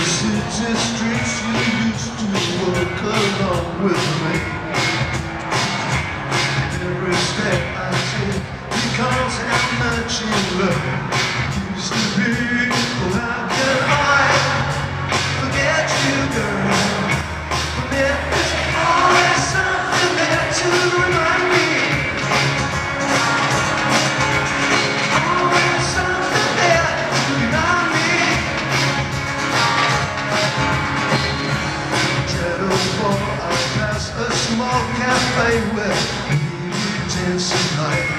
the city streets you used to walk along with small cafe where we dance at night.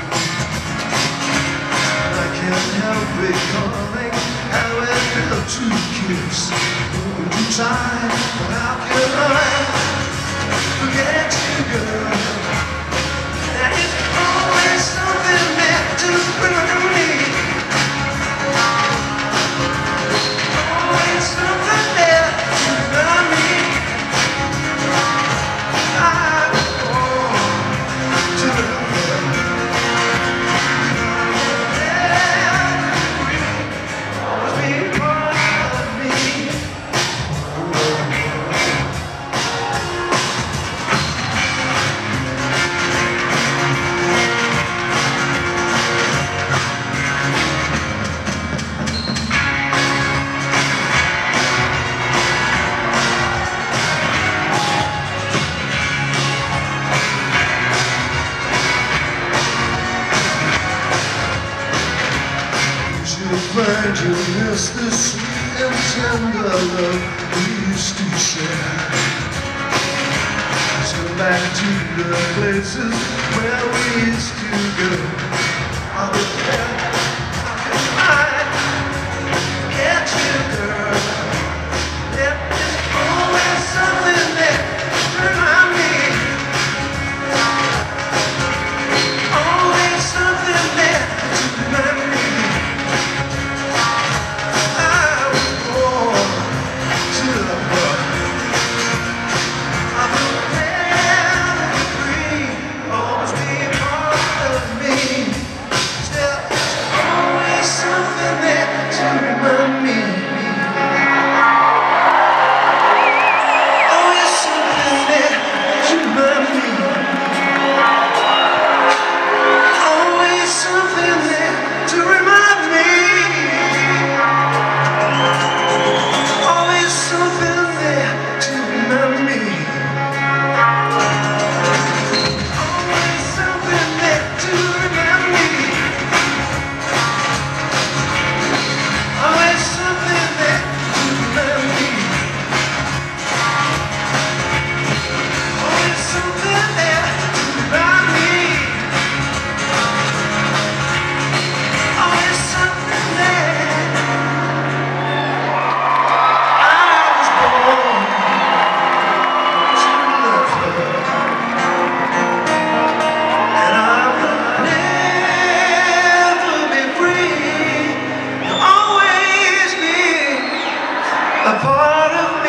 I can't help recalling how it felt to kiss. You try? Find you miss the sweet and tender love we used to share. Turn back to the places where we used to go. I'll be there part of